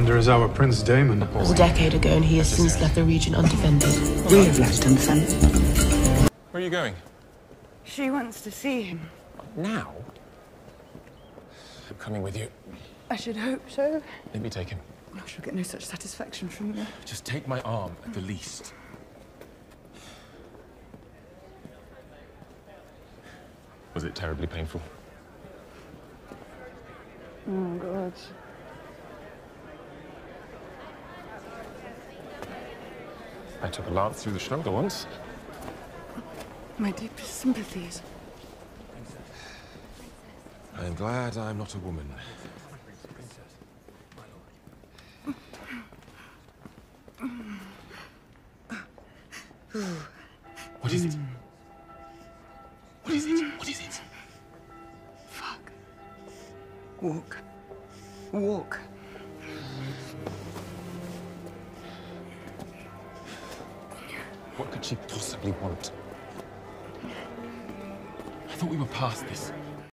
wonder is our Prince Daemon. It was a decade ago, and he has since left the region undefended. We have left undefended. Where are you going? She wants to see him. Now? I'm coming with you. I should hope so. Let me take him. Oh, I shall get no such satisfaction from you. Just take my arm at the least. Was it terribly painful? Oh, God. I took a lance through the shoulder once. My deepest sympathies. I'm glad I'm not a woman. What is it? What is it? What is it? Fuck. Walk. Walk. What could she possibly want? I thought we were past this.